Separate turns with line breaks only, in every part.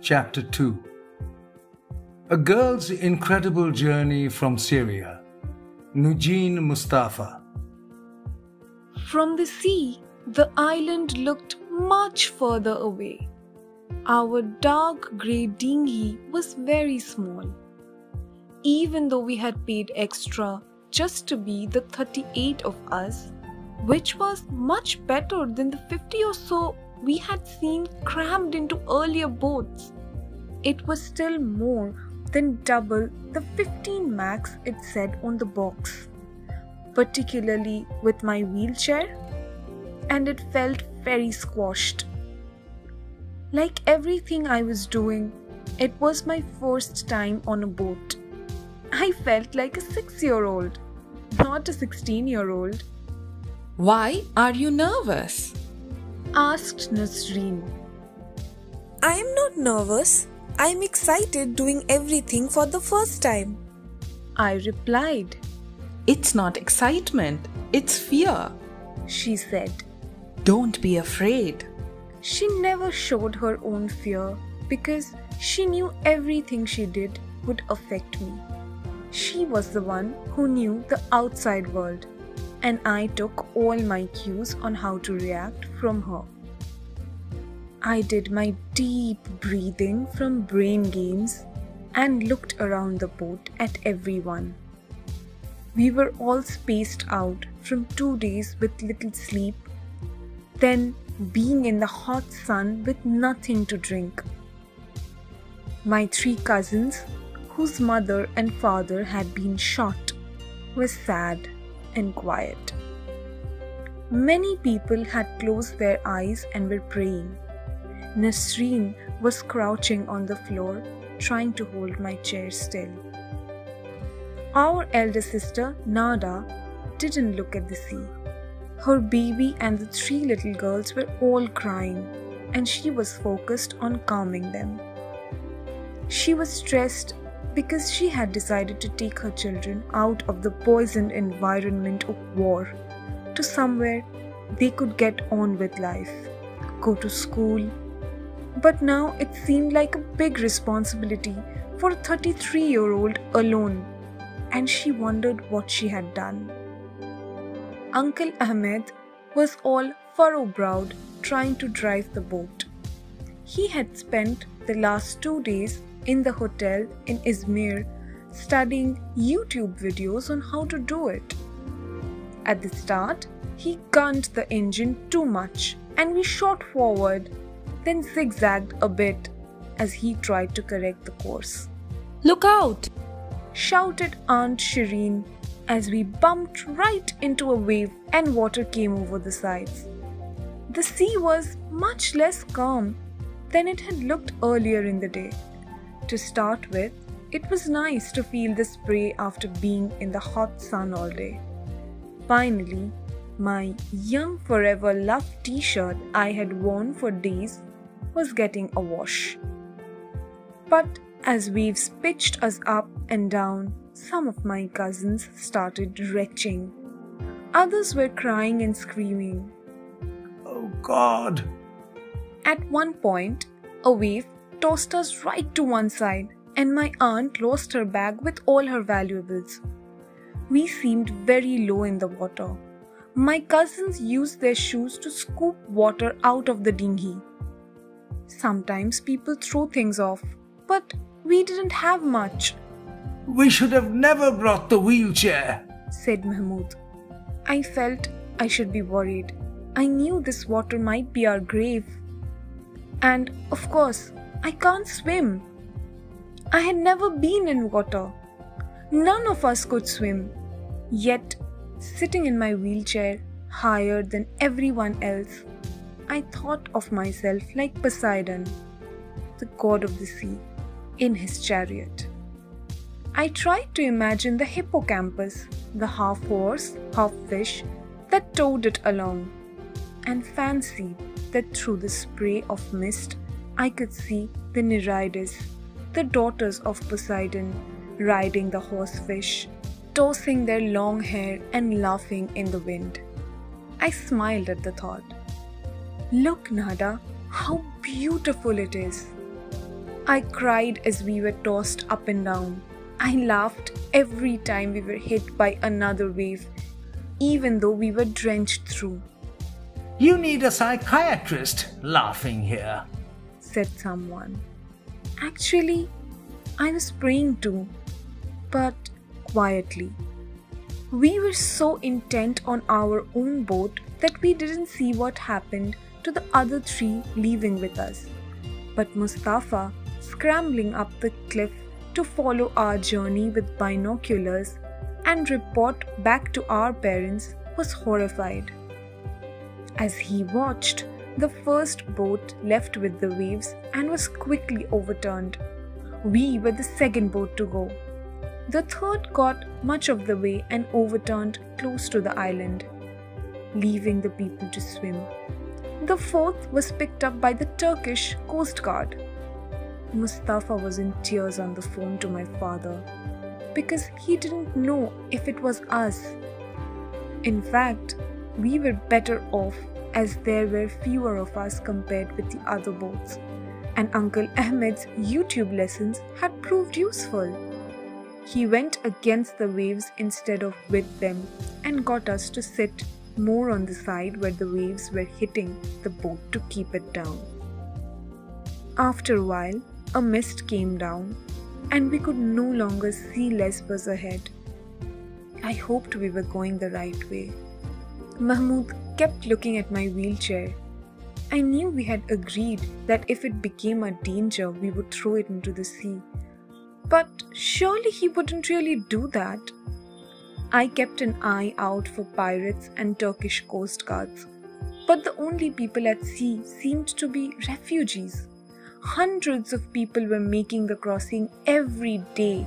Chapter 2 A Girl's Incredible Journey from Syria. Nujeen Mustafa.
From the sea, the island looked much further away. Our dark grey dinghy was very small. Even though we had paid extra just to be the 38 of us, which was much better than the 50 or so we had seen crammed into earlier boats. It was still more than double the 15 max it said on the box, particularly with my wheelchair, and it felt very squashed. Like everything I was doing, it was my first time on a boat. I felt like a six year old, not a 16 year old.
Why are you nervous?
Asked Nasreen.
I am not nervous. I am excited doing everything for the first time.
I replied.
It's not excitement, it's fear,
she said.
Don't be afraid.
She never showed her own fear because she knew everything she did would affect me. She was the one who knew the outside world and I took all my cues on how to react from her. I did my deep breathing from brain games and looked around the boat at everyone. We were all spaced out from two days with little sleep, then being in the hot sun with nothing to drink. My three cousins, whose mother and father had been shot, were sad and quiet. Many people had closed their eyes and were praying. Nasreen was crouching on the floor, trying to hold my chair still. Our elder sister, Nada, didn't look at the sea. Her baby and the three little girls were all crying, and she was focused on calming them. She was stressed because she had decided to take her children out of the poisoned environment of war to somewhere they could get on with life, go to school. But now it seemed like a big responsibility for a 33 year old alone, and she wondered what she had done. Uncle Ahmed was all furrow browed trying to drive the boat. He had spent the last two days in the hotel in Izmir studying YouTube videos on how to do it. At the start, he gunned the engine too much and we shot forward, then zigzagged a bit as he tried to correct the course.
Look out!
shouted Aunt Shireen as we bumped right into a wave and water came over the sides. The sea was much less calm than it had looked earlier in the day. To start with, it was nice to feel the spray after being in the hot sun all day. Finally, my Young Forever Love t shirt I had worn for days was getting a wash. But as waves pitched us up and down, some of my cousins started retching. Others were crying and screaming.
Oh God!
At one point, a wave tossed us right to one side, and my aunt lost her bag with all her valuables. We seemed very low in the water. My cousins used their shoes to scoop water out of the dinghy. Sometimes people throw things off, but we didn't have much.
We should have never brought the wheelchair,
said Mahmoud. I felt I should be worried. I knew this water might be our grave. And, of course, I can't swim. I had never been in water. None of us could swim. Yet, sitting in my wheelchair, higher than everyone else, I thought of myself like Poseidon, the god of the sea, in his chariot. I tried to imagine the hippocampus, the half horse, half fish that towed it along, and fancied that through the spray of mist I could see the Nereides, the daughters of Poseidon, riding the horsefish, tossing their long hair and laughing in the wind. I smiled at the thought. Look, Nada, how beautiful it is. I cried as we were tossed up and down. I laughed every time we were hit by another wave, even though we were drenched through,
You need a psychiatrist laughing here.
Said someone. Actually, I was praying too, but quietly. We were so intent on our own boat that we didn't see what happened to the other three leaving with us. But Mustafa, scrambling up the cliff to follow our journey with binoculars and report back to our parents, was horrified. As he watched, the first boat left with the waves and was quickly overturned. We were the second boat to go. The third got much of the way and overturned close to the island, leaving the people to swim. The fourth was picked up by the Turkish Coast Guard. Mustafa was in tears on the phone to my father because he didn't know if it was us. In fact, we were better off as there were fewer of us compared with the other boats, and Uncle Ahmed's YouTube lessons had proved useful. He went against the waves instead of with them and got us to sit more on the side where the waves were hitting the boat to keep it down. After a while, a mist came down and we could no longer see Lesbos ahead. I hoped we were going the right way. Mahmoud kept looking at my wheelchair. I knew we had agreed that if it became a danger, we would throw it into the sea. But surely he wouldn't really do that. I kept an eye out for pirates and Turkish coast guards. But the only people at sea seemed to be refugees. Hundreds of people were making the crossing every day,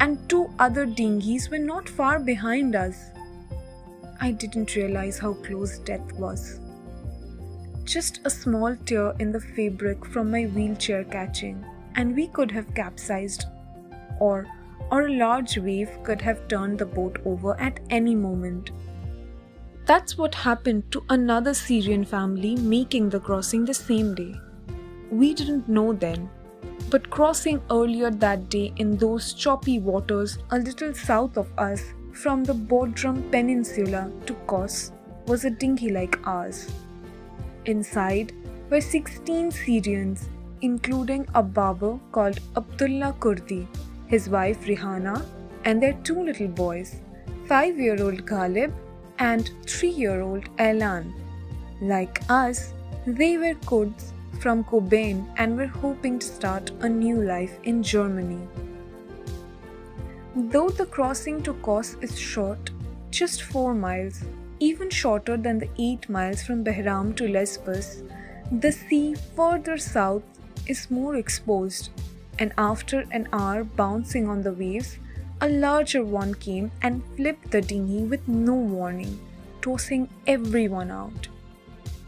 and two other dinghies were not far behind us. I didn't realize how close death was. Just a small tear in the fabric from my wheelchair catching, and we could have capsized, or, or a large wave could have turned the boat over at any moment. That's what happened to another Syrian family making the crossing the same day. We didn't know then, but crossing earlier that day in those choppy waters a little south of us from the Bodrum Peninsula to Kos was a dinghy like ours. Inside were 16 Syrians, including a barber called Abdullah Kurdi, his wife Rihanna, and their two little boys, 5 year old Ghalib and 3 year old Elan. Like us, they were Kurds from Kobane and were hoping to start a new life in Germany. Though the crossing to Kos is short, just 4 miles, even shorter than the 8 miles from Behram to Lesbos, the sea further south is more exposed, and after an hour bouncing on the waves, a larger one came and flipped the dinghy with no warning, tossing everyone out.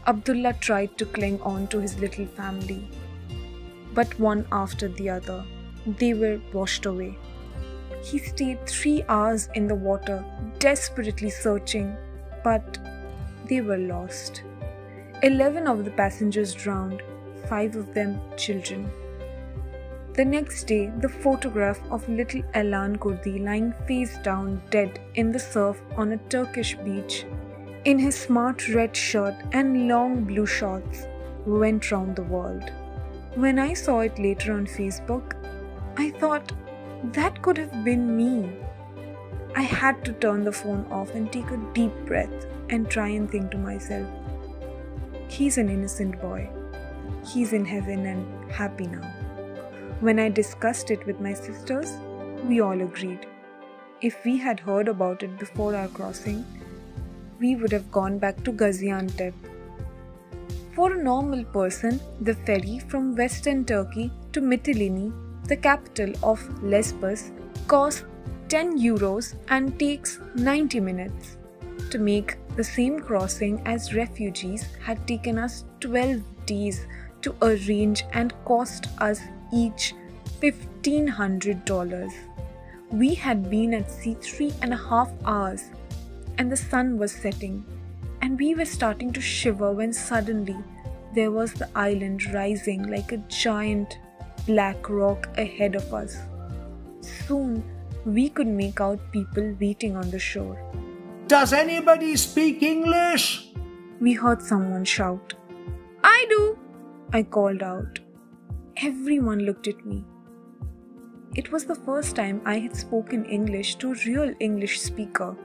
Abdullah tried to cling on to his little family, but one after the other, they were washed away. He stayed three hours in the water, desperately searching, but they were lost. Eleven of the passengers drowned, five of them children. The next day, the photograph of little Elan Kurdi lying face down dead in the surf on a Turkish beach, in his smart red shirt and long blue shorts, went round the world. When I saw it later on Facebook, I thought that could have been me. I had to turn the phone off and take a deep breath and try and think to myself, he's an innocent boy. He's in heaven and happy now. When I discussed it with my sisters, we all agreed. If we had heard about it before our crossing, we would have gone back to Gaziantep. For a normal person, the ferry from western Turkey to Mytilene, the capital of Lesbos, costs 10 euros and takes 90 minutes. To make the same crossing as refugees had taken us 12 days to arrange and cost us each $1,500. We had been at sea three and a half hours, and the sun was setting, and we were starting to shiver when suddenly there was the island rising like a giant black rock ahead of us. Soon, we could make out people waiting on the shore.
Does anybody speak English?
We heard someone shout. I do! I called out. Everyone looked at me. It was the first time I had spoken English to a real English speaker.